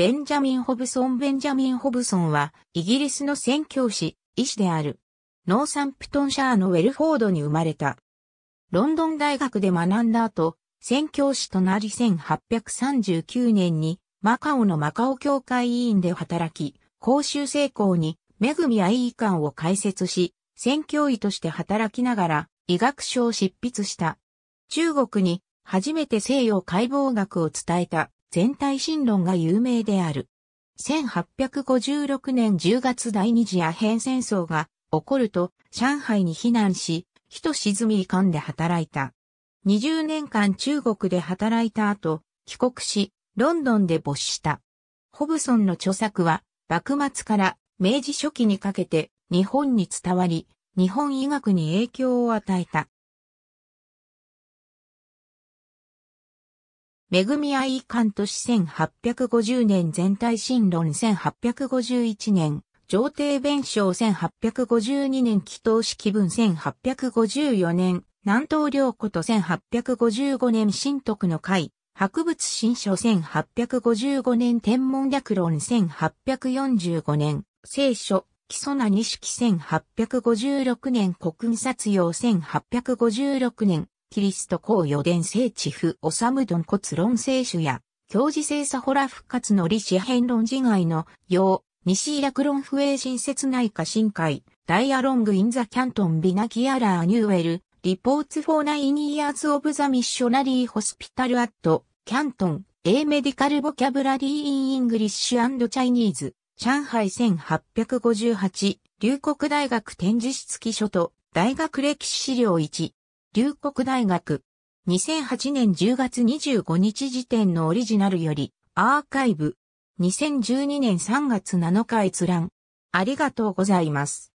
ベンジャミン・ホブソン・ベンジャミン・ホブソンは、イギリスの宣教師、医師である。ノーサンプトンシャーのウェルフォードに生まれた。ロンドン大学で学んだ後、宣教師となり1839年にマカオのマカオ教会委員で働き、公衆成功に恵み愛医館を開設し、宣教医として働きながら医学書を執筆した。中国に初めて西洋解剖学を伝えた全体神論が有名である。1856年10月第二次アヘン戦争が起こると上海に避難し、人沈み館で働いた。20年間中国で働いた後、帰国し、ロンドンで没した。ホブソンの著作は、幕末から明治初期にかけて日本に伝わり、日本医学に影響を与えた。恵み愛館都市1850年全体神論1851年、上帝弁償1852年祈祷式文1854年、南東領古と1855年新徳の会、博物新書1855年天文略論1845年、聖書、基礎な西記1856年国運殺用1856年、キリスト公予伝聖地府オサムドン骨論聖書や、教示性サホラ復活の理史変論自外の、用、西イラクロン不衛新設内科新会、ダイアロングインザキャントンビナキアラーニューエル、リポーツフォーナイニーアーズオブザミッショナリーホスピタルアット、キャントン、A メディカルボキャブラリーインイングリッシュチャイニーズ、上海1858、龍谷大学展示室記書と大学歴史資料1、龍谷大学、2008年10月25日時点のオリジナルより、アーカイブ、2012年3月7日閲覧。ありがとうございます。